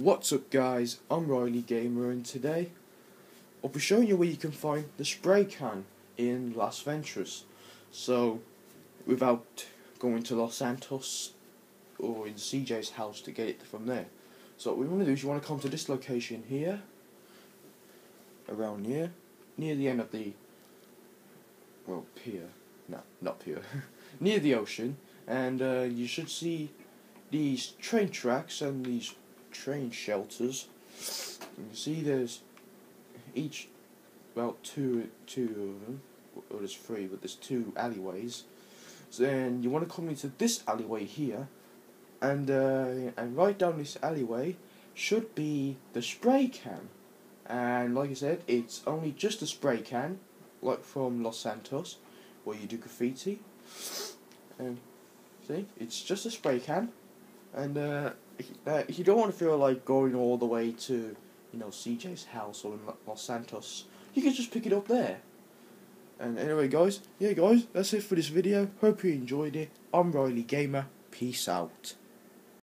What's up guys, I'm Riley Gamer and today I'll be showing you where you can find the spray can in Las Venturas. So without going to Los Santos or in CJ's house to get it from there. So what we want to do is you want to come to this location here, around here, near the end of the, well pier, no not pier, near the ocean and uh, you should see these train tracks and these train shelters. You can see there's each about two two of them. Well, there's three, but there's two alleyways. So then you want to come into this alleyway here, and uh, and right down this alleyway should be the spray can. And like I said, it's only just a spray can, like from Los Santos, where you do graffiti. And see, it's just a spray can, and uh, you don't want to feel like going all the way to, you know, CJ's house or in Los Santos. You can just pick it up there. And anyway, guys, yeah, guys, that's it for this video. Hope you enjoyed it. I'm Riley Gamer. Peace out.